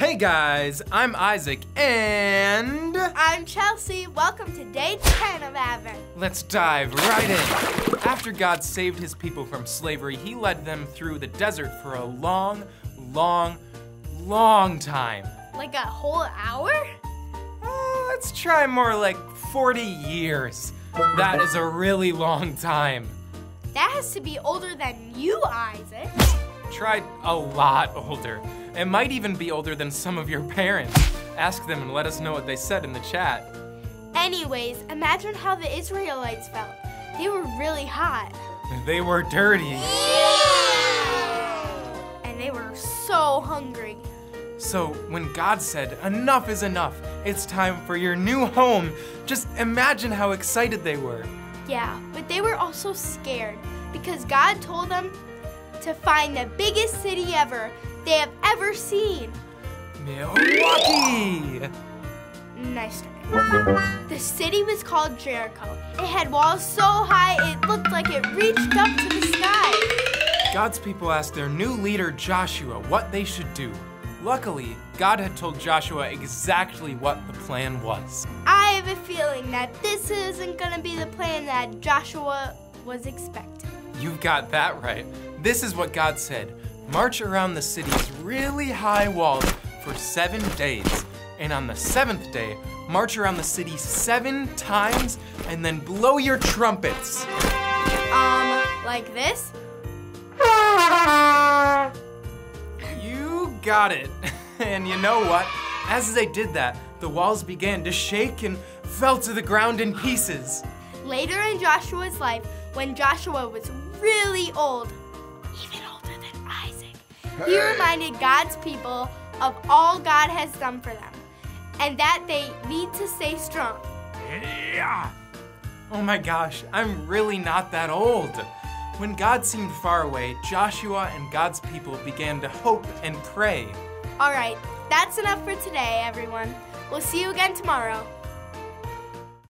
Hey guys, I'm Isaac and I'm Chelsea. Welcome to day 10 of Advent. let's dive right in. After God saved his people from slavery, he led them through the desert for a long, long, long time. Like a whole hour? Uh, let's try more like 40 years. That is a really long time. That has to be older than you, Isaac. Tried a lot older. It might even be older than some of your parents. Ask them and let us know what they said in the chat. Anyways, imagine how the Israelites felt. They were really hot. They were dirty. Yeah! And they were so hungry. So when God said, enough is enough, it's time for your new home, just imagine how excited they were. Yeah, but they were also scared because God told them to find the biggest city ever they have ever seen. Milwaukee! Nice try. The city was called Jericho. It had walls so high it looked like it reached up to the sky. God's people asked their new leader Joshua what they should do. Luckily, God had told Joshua exactly what the plan was. I have a feeling that this isn't gonna be the plan that Joshua was expecting. You've got that right. This is what God said March around the city's really high walls for seven days. And on the seventh day, march around the city seven times and then blow your trumpets. Um, like this? You got it. And you know what? As they did that, the walls began to shake and fell to the ground in pieces. Later in Joshua's life, when Joshua was really old, he reminded God's people of all God has done for them and that they need to stay strong. Yeah. Oh my gosh, I'm really not that old. When God seemed far away, Joshua and God's people began to hope and pray. All right, that's enough for today, everyone. We'll see you again tomorrow.